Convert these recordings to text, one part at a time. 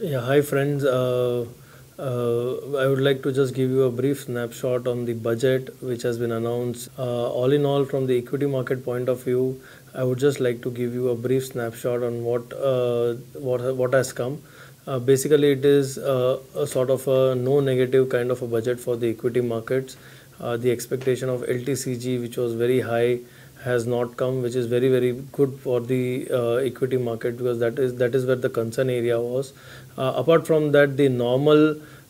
Yeah, hi friends. Uh, uh, I would like to just give you a brief snapshot on the budget which has been announced. Uh, all in all, from the equity market point of view, I would just like to give you a brief snapshot on what uh, what what has come. Uh, basically, it is uh, a sort of a no negative kind of a budget for the equity markets. the expectation of LTCG, which was very high, has not come, which is very very good for the uh, equity market because that is that is where the concern area was. Uh, apart from that, the normal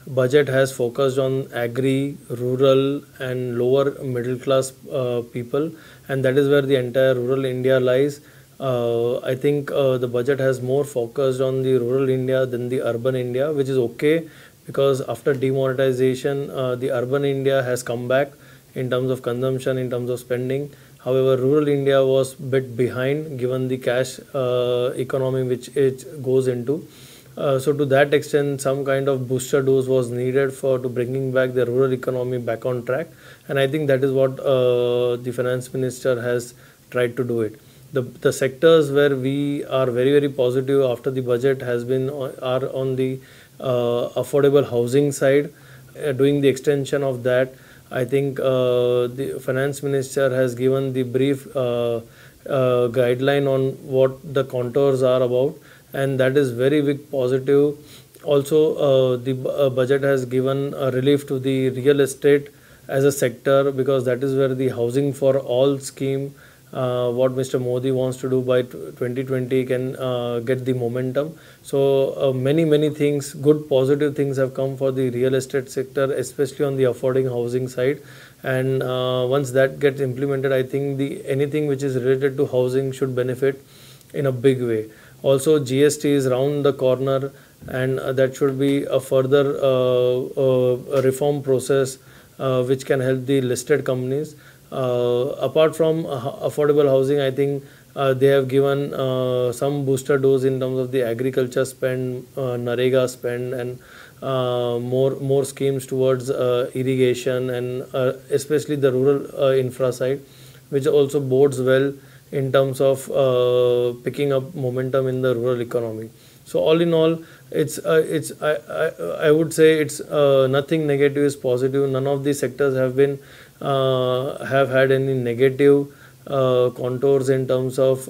budget has focused on agri, rural, and lower middle class uh, people, and that is where the entire rural India lies. Uh, I think uh, the budget has more focused on the rural India than the urban India, which is okay because after demonetization, uh, the urban India has come back in terms of consumption, in terms of spending. However, rural India was a bit behind given the cash uh, economy which it goes into. Uh, so to that extent, some kind of booster dose was needed for to bringing back the rural economy back on track, and I think that is what uh, the finance minister has tried to do it. The, the sectors where we are very very positive after the budget has been uh, are on the uh, affordable housing side, uh, doing the extension of that I think uh, the finance minister has given the brief uh, uh, guideline on what the contours are about, and that is very big positive. Also, the budget has given relief to the real estate as a sector because that is where the housing for all scheme uh, what Mr. Modi wants to do by 2020 can uh, get the momentum. So uh, many many things, good positive things have come for the real estate sector, especially on the affording housing side. And uh, once that gets implemented, I think the anything which is related to housing should benefit in a big way. Also, GST is round the corner, and uh, that should be a further uh, reform process which can help the listed companies. Uh, apart from affordable housing, I think uh, they have given uh, some booster dose in terms of the agriculture spend, NREGA spend, and more more schemes towards irrigation and especially the rural infra side, which also bodes well in terms of uh, picking up momentum in the rural economy. So all in all, it's uh, it's I, I, would say it's uh, nothing negative is positive. None of these sectors have been uh, have had any negative contours in terms of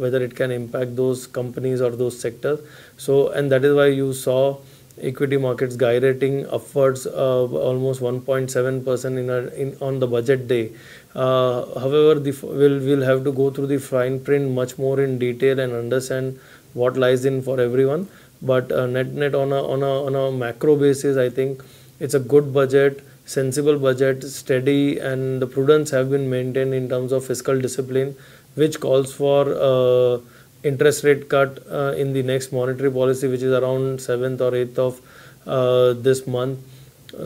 whether it can impact those companies or those sectors. So and that is why you saw equity markets gyrating upwards almost 1.7 percent in, on the budget day. However, we'll we'll have to go through the fine print much more in detail and understand what lies in for everyone. But uh, net net on a on a on a macro basis, I think it's a good budget, sensible budget, steady, and the prudence have been maintained in terms of fiscal discipline, which calls for uh, interest rate cut uh, in the next monetary policy, which is around 7th or 8th of uh, this month.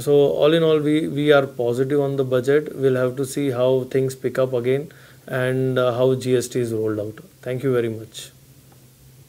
So all in all, we, we are positive on the budget. We'll have to see how things pick up again and uh, how GST is rolled out. Thank you very much.